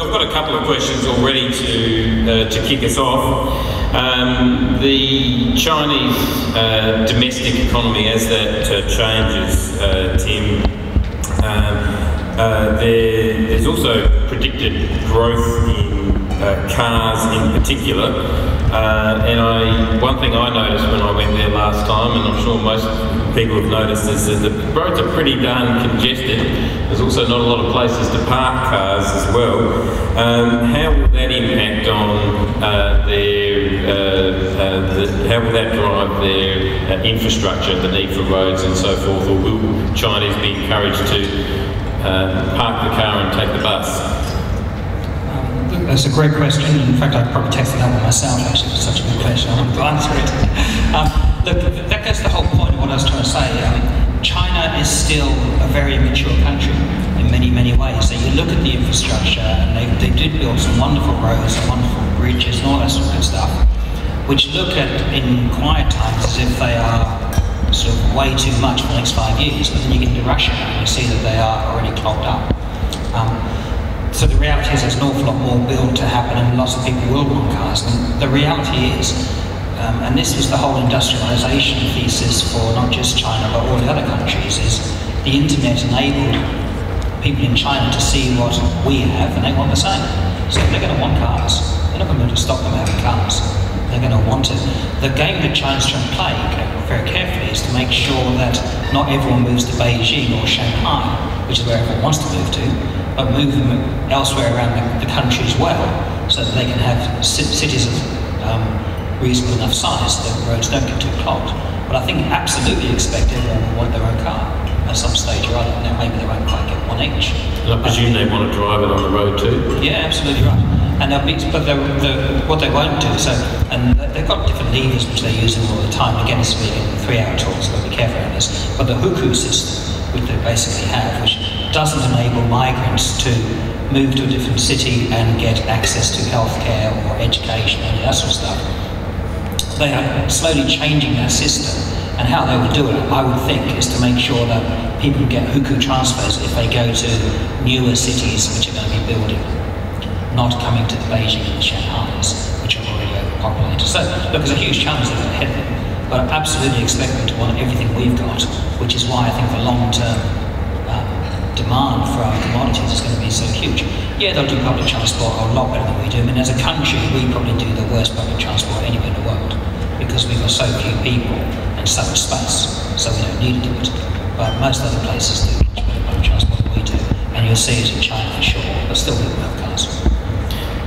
I've got a couple of questions already to, uh, to kick us off. Um, the Chinese uh, domestic economy, as that uh, changes, uh, Tim, um, uh, there, there's also predicted growth in uh, cars in particular. And I, one thing I noticed when I went there last time, and I'm sure most people have noticed, is that the roads are pretty darn congested. There's also not a lot of places to park cars as well. Um, how will that impact on uh, their, uh, uh, the, how will that drive their uh, infrastructure, the need for roads and so forth, or will Chinese be encouraged to park the car and take the bus? That's a great question. In fact, I'd probably text it up myself, actually, it's such a good question. I wanted to answer it. Um, look, that gets the whole point what I was trying to say. Um, China is still a very mature country in many, many ways. So you look at the infrastructure, and they, they did build some wonderful roads and wonderful bridges and all that sort of good stuff, which look at, in quiet times, as if they are sort of way too much for the next five years. But then you get into rush hour, and you see that they are already clogged up. Um, so the reality is there's an awful lot more build to happen and lots of people will want cars. And the reality is, um, and this was the whole industrialization thesis for not just China but all the other countries, is the internet enabled people in China to see what we have and they want the same. So they're going to want cars. They're not going to stop them having cars. They're going to want it. The game that China's trying to play very carefully is to make sure that not everyone moves to Beijing or Shanghai, which is where everyone wants to move to, but move them elsewhere around the, the country as well, so that they can have cities um, reasonable enough size that the roads don't get too clogged. But I think absolutely expect everyone to want their own car at some stage or other. Now maybe they won't quite get one each. And I presume they want to drive it on the road too. Yeah, absolutely right. And they'll be, but they're, they're, what they won't do, so, and they've got different levers which they're using all the time. Again, it's really a three-hour talk, so be careful on this. But the Hukou system, which they basically have, which doesn't enable migrants to move to a different city and get access to healthcare or education and that sort of stuff. They are slowly changing their system and how they would do it, I would think, is to make sure that people get hukou transfers if they go to newer cities which are going to be building, not coming to the Beijing and the Shanghai's, which are already overpopulated. So, look, there's a huge challenge ahead of them, but I absolutely expect them to want everything we've got, which is why I think the long-term uh, demand for our commodities is going to be so huge. Yeah, they'll do public transport a lot better than we do. I mean, as a country, we probably do the worst public transport anywhere in the world because we've got so few people and so much space, so we don't need to do it. But most other places do public transport than we do, and you'll see it in China for sure, but still we have cars.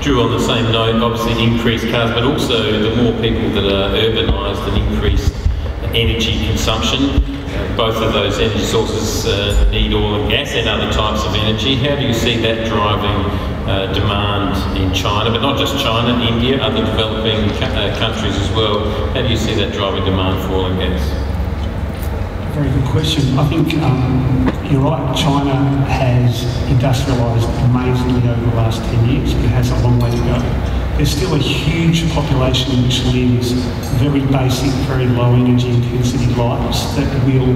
Drew, on the same note, obviously increased cars, but also the more people that are urbanised and increased energy consumption, both of those energy sources uh, need oil and gas and other types of energy. How do you see that driving uh, demand in China, but not just China, India, other developing uh, countries as well? How do you see that driving demand for oil and gas? Very good question. I think um, you're right. China has industrialised amazingly over the last 10 years, but it has a long way to go there's still a huge population which lives very basic, very low energy intensity lives that will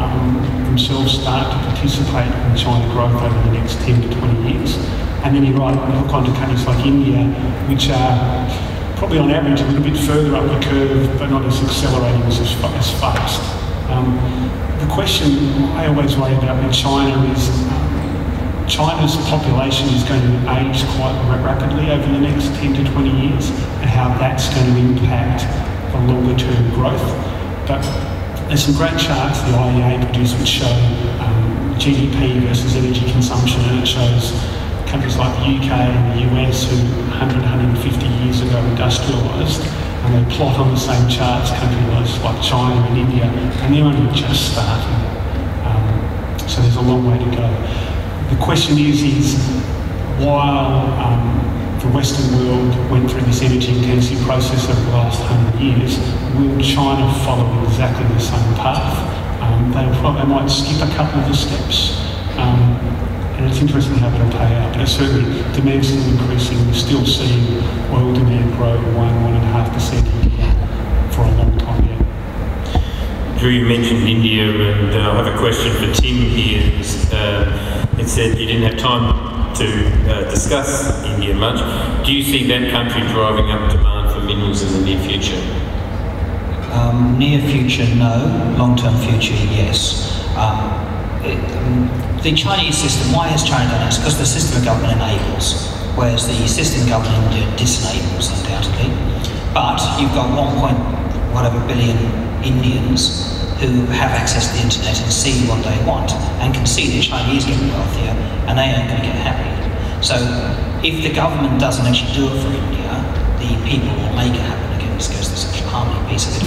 um, themselves start to participate in China growth over the next 10 to 20 years. And then you're right, you look onto countries like India, which are probably on average a little bit further up the curve, but not as accelerating as, as fast. Um, the question I always worry about with China is China's population is going to age quite rapidly over the next 10 to 20 years and how that's going to impact the longer term growth. But there's some great charts the IEA produced which show um, GDP versus energy consumption and it shows countries like the UK and the US who 100, 150 years ago industrialised and they plot on the same charts countries like China and India and they're only just starting. Um, so there's a long way to go. The question is, is while um, the Western world went through this energy intensive process over the last hundred years, will China follow exactly the same path? Um, they, they might skip a couple of the steps. Um, and it's interesting how that'll play out. But certainly demand's still increasing. We're still seeing oil demand grow one, one and a half percent a year for a long time yet. Drew, you mentioned India, and uh, I have a question for Tim here. Uh, it said you didn't have time to uh, discuss India much. Do you see that country driving up demand for minerals in the near future? Um, near future, no. Long-term future, yes. Um, it, the Chinese system, why has China done this? Because the system of government enables, whereas the system of government in India disenables, undoubtedly. But you've got 1. Point whatever billion Indians who have access to the internet and see what they want and can see the Chinese getting wealthier and they aren't going to get happy. So if the government doesn't actually do it for India, the people will make it happen again. This goes to the social harmony piece of it.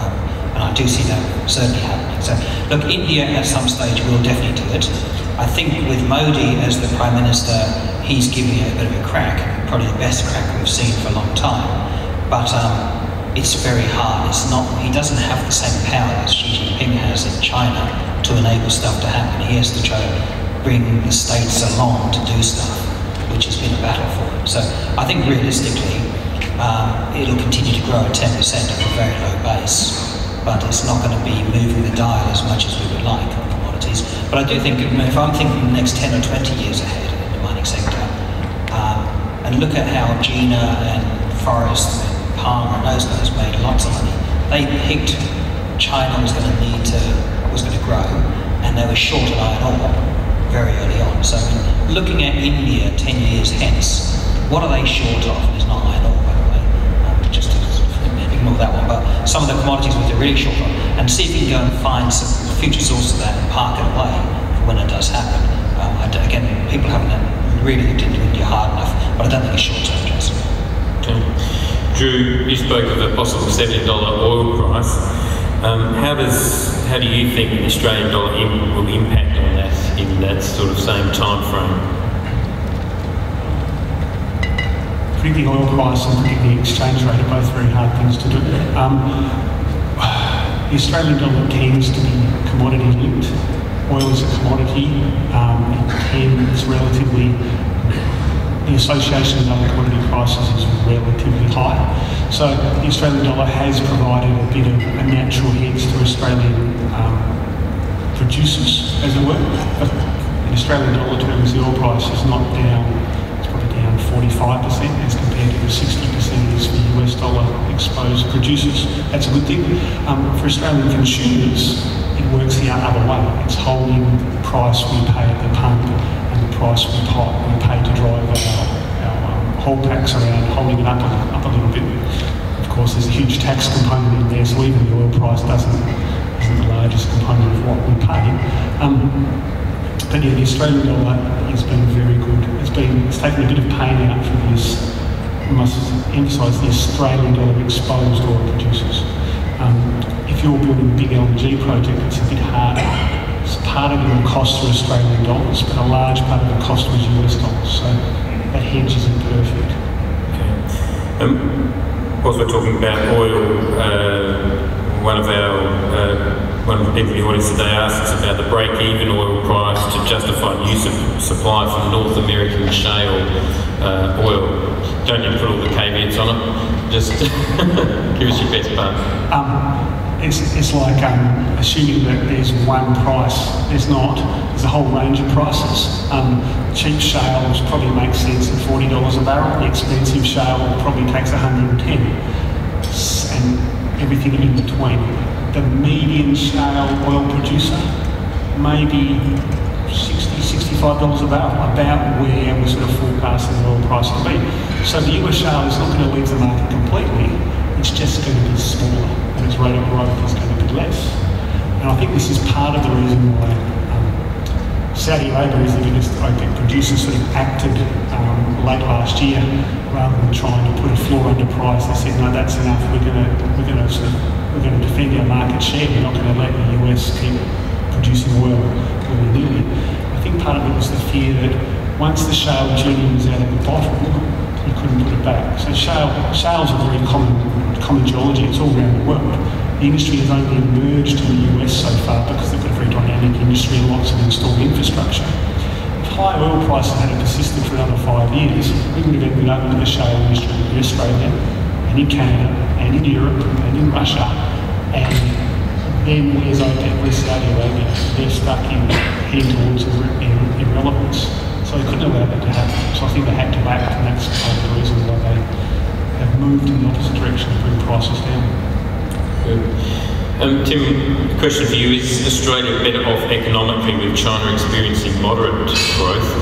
Um, and I do see that certainly happening. So look, India at some stage will definitely do it. I think with Modi as the Prime Minister, he's giving it a bit of a crack, probably the best crack we've seen for a long time. But um, it's very hard. It's not. He doesn't have the same power as Xi Jinping has in China to enable stuff to happen. He has to try to bring the states along to do stuff, which has been a battle for him. So I think realistically, um, it'll continue to grow at 10% at a very low base, but it's not going to be moving the dial as much as we would like on commodities. But I do think if I'm thinking the next 10 or 20 years ahead in the mining sector, um, and look at how Gina and Forrest Palmer and those guys made lots of money. They picked China was going to need to was going to grow, and they were short of iron ore very early on. So, looking at India ten years hence, what are they short of? It's not iron ore, by the way. Um, just to ignore that one. But some of the commodities which they're really short of, and see if you can go and find some future source of that and park it away for when it does happen. Um, again, people haven't really looked into India hard enough, but I don't think it's short term. Drew, you spoke of a possible $70 oil price. Um, how does how do you think the Australian dollar in, will impact on that in that sort of same time frame? Predicting oil price and predicting the exchange rate are both very hard things to do. Um, the Australian dollar tends to be commodity linked. Oil is a commodity. Um, it tends relatively the association with other commodity prices So the Australian dollar has provided a bit of a natural hedge to Australian um, producers, as it were. But in Australian dollar terms, the oil price is not down, it's probably down 45% as compared to the 60% it is for US dollar exposed producers. That's a good thing. Um, for Australian consumers, it works the other way. It's holding the price we pay at the pump and the price we, pay to drive our, whole packs around, holding it up a, up a little bit. Of course, there's a huge tax component in there, so even the oil price doesn't isn't the largest component of what we pay. Um, but yeah, the Australian dollar has been very good. It's been it's taken a bit of pain out for this. I must emphasise the Australian dollar exposed oil producers. Um, if you're building a big LNG project, it's a bit harder part of will cost through Australian dollars, but a large part of the cost was US dollars. So that hedge isn't perfect. Okay. Um, whilst we're talking about oil, uh, one of our uh, one of the people in the audience today asked us about the break-even oil price to justify use of supply from North American shale uh, oil. Don't need to put all the caveats on it. Just give us your best part. Um, it's, it's like um, assuming that there's one price. There's not. There's a whole range of prices. Um, cheap shale probably makes sense at $40 a barrel. Expensive shale probably takes 110 and everything in between. The median shale oil producer, maybe $60-$65 a barrel, about where we're sort of forecasting the oil price to be. So the US shale is not going to leave the market completely, it's just going to be smaller and its rate of growth is going to be less. And I think this is part of the reason why Saudi Arabia is the biggest producer sort of acted um, late last year rather than trying to put a floor under price. They said, no, that's enough. We're going to we're going to sort of we're going to defend our market share. We're not going to let the US keep producing oil willy-nilly. I think part of it was the fear that once the shale journey was out of the bottom, you couldn't put it back. So shale, shales a very common, common geology, it's all around the world. The industry has only emerged in the US so far because very dynamic industry and lots of installed infrastructure. If high oil prices had persisted for another five years, we would have ended up with a shale industry in Australia and in Canada and in Europe and in Russia. And then where's OPEC, where's Saudi Arabia? They're stuck in heading towards irrelevance. So they couldn't allow that to happen. So I think they had to act, and that's part of the reason why they have moved in the opposite direction to bring prices down. Um, Tim, question for you. Is Australia better off economically with China experiencing moderate growth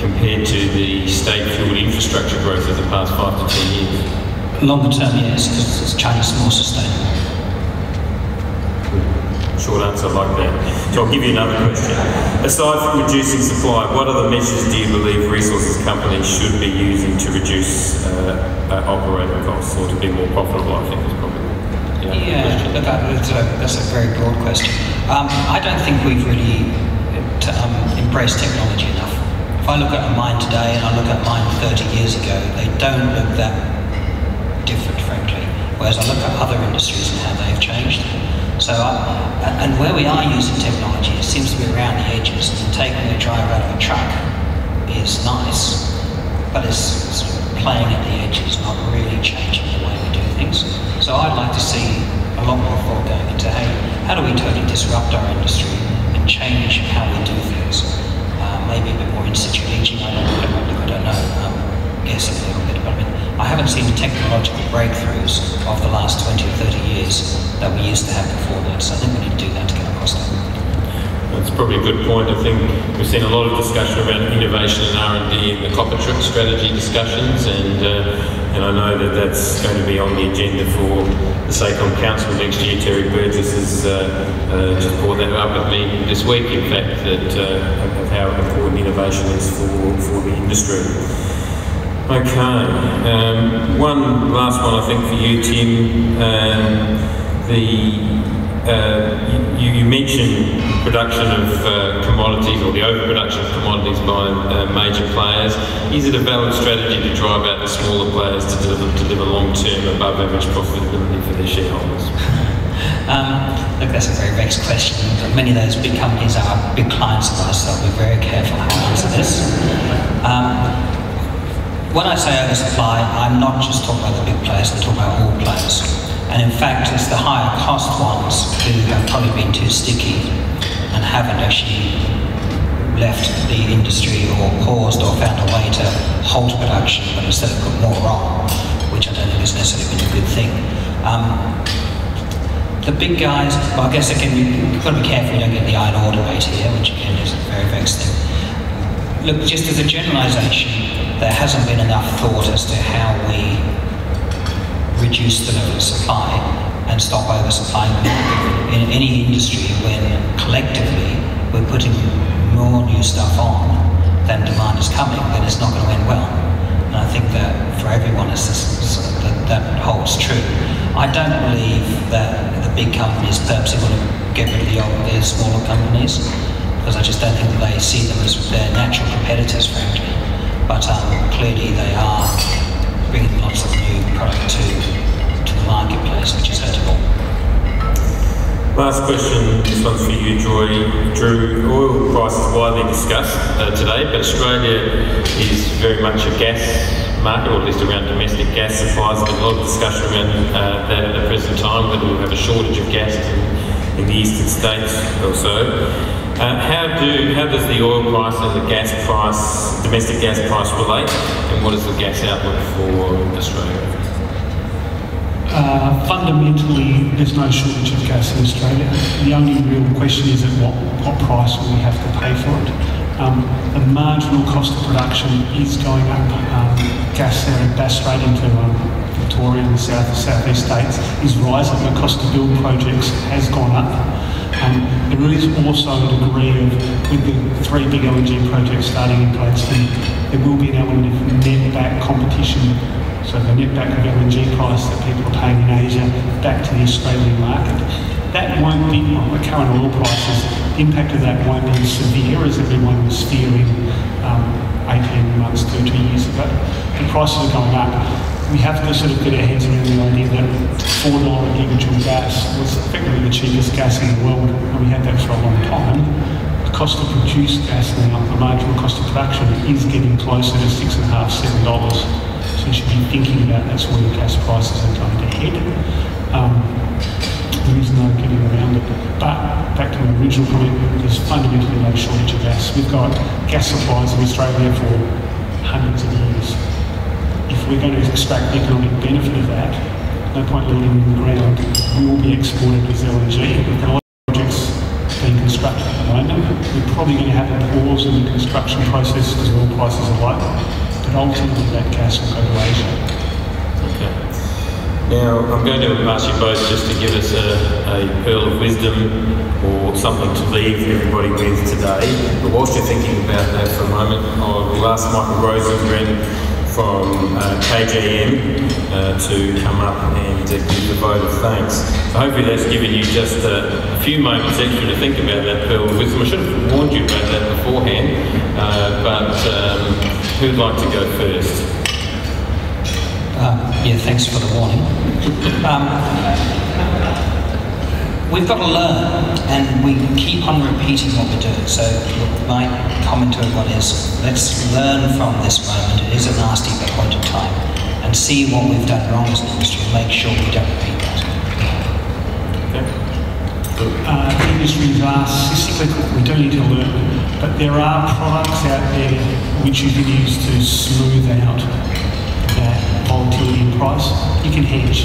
compared to the state-fueled infrastructure growth of the past five to ten years? Longer term, yes, because China's more sustainable. Short answer like that. So I'll give you another question. Aside from reducing supply, what other measures do you believe resources companies should be using to reduce uh, uh, operating costs or to be more profitable? I think is probably the Yeah, look, that- that's a, that's a very broad question. Um, I don't think we've really uh, um, embraced technology enough. If I look at a mine today and I look at mine 30 years ago, they don't look that different, frankly. Whereas I look at other industries and how they've changed. So, I, and where we are using technology, it seems to be around the edges. And taking a driver out of a truck is nice, but it's, it's playing at the edges, not really changing the way we do things. So I'd like to see a lot more thought going into, hey, how do we totally disrupt our industry and change how we do things? Uh, maybe a bit more in situ leaching, I don't, don't, I don't know, um, guess a little bit, but I mean, I haven't seen the technological breakthroughs of the last 20 or 30 years that we used to have before that, so I think we need to do that to get across that. That's probably a good point. I think we've seen a lot of discussion around innovation and R&D in the copper tr- strategy discussions, and uh, and I know that that's going to be on the agenda for the SACOM Council next year. Terry Burgess has uh, uh, just brought that up with me this week, in fact, that uh, of how important innovation is for, for the industry. Okay, um, one last one I think for you, Tim. Um, the uh, you, you mentioned production of uh, commodities or the overproduction of commodities by uh, major players. Is it a valid strategy to drive out the smaller players to deliver, deliver long-term above average profitability for their shareholders? Um, look, that's a very vexed question. Many of those big companies are big clients of ours, so I'll be very careful how I answer this. Um, when I say oversupply, I'm not just talking about the big players, I'm talking about all players. And in fact, it's the higher cost ones who have probably been too sticky and haven't actually left the industry or paused or found a way to halt production, but instead have put more on, which I don't think has necessarily been a good thing. Um, the big guys, well, I guess again, we've got to be careful we don't get the iron ore debate here, which again is a very vexed thing. Look, just as a generalisation, there hasn't been enough thought as to how we reduce the level of supply and stop oversupplying the in any industry when collectively we're putting more new stuff on than demand is coming, then it's not going to end well. And I think that for everyone it's this, that, that holds true. I don't believe that the big companies purposely want to get rid of the, old, the smaller companies because I just don't think that they see them as their natural competitors, frankly. But um, clearly they are bringing lots of product to, to the marketplace, which is hurtful. Last question, this one's for you, Joy. Drew, oil price is widely discussed uh, today, but Australia is very much a gas market, or at least around domestic gas supplies. There's a lot of discussion around uh, that at the present time, whether we'll have a shortage of gas in, in the eastern states or so. Uh, how do how does the oil price and the gas price, domestic gas price, relate, and what is the gas outlook for Australia? Uh, fundamentally, there's no shortage of gas in Australia. The only real question is at what, what price will we have to pay for it. Um, the marginal cost of production is going up. Um, gas there of Bass Strait into um, Victoria and the south southeast states is rising. The cost to build projects has gone up. Um, there is also a degree of, with the three big LNG projects starting in Gladstone, there will be an element of net back competition so the net back of LNG price that people are paying in Asia back to the Australian market. That won't be, on the current oil prices, the impact of that won't be as severe as everyone was fearing um, 18 months to years ago. The prices are going up. We have to sort of get our heads around the idea that $4 gigajoule gas was effectively the cheapest gas in the world, and we had that for a long time. The cost to produce gas now, the marginal cost of production, is getting closer to six and a half, seven dollars. You should be thinking about that's where gas prices are going to head. Um, There is no getting around it. But back to my original comment, there's fundamentally no shortage of gas. We've got gas supplies in Australia for hundreds of years. If we're going to extract the economic benefit of that, no point leaving it in the ground. We will be exported as LNG. We've got a lot of projects being constructed at the moment. We're probably going to have a pause in the construction process because oil prices are low. But ultimately, that will go. Okay. Now, I'm going to ask you both just to give us a, a pearl of wisdom or something to leave everybody with today. But whilst you're thinking about that for a moment, I will ask Michael Rosengren from uh, KGM uh, to come up and uh, give a vote of thanks. So hopefully that's given you just a, a, few moments extra to think about that pearl of wisdom. I should have warned you about that beforehand, uh, but um, who'd like to go first? Um, yeah, thanks for the warning. Um, we've got to learn and we keep on repeating what we're doing. So my comment to everyone is let's learn from this moment. It is a nasty point of time and see what we've done wrong as an industry and make sure we don't. Uh, industries are cyclical, we do need to learn, but there are products out there which you can use to smooth out that volatility in price. You can hedge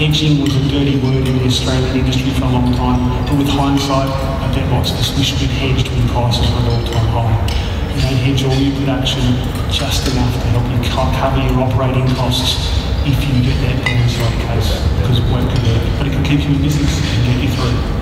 hedging was a dirty word in the Australian industry for a long time, but with hindsight, I bet lots of us wish we'd hedged when prices were at all-time high. You don't hedge all your production just enough to help you cover your operating costs if you get that downside case, because it won't convert, but it can keep you in business and get you through.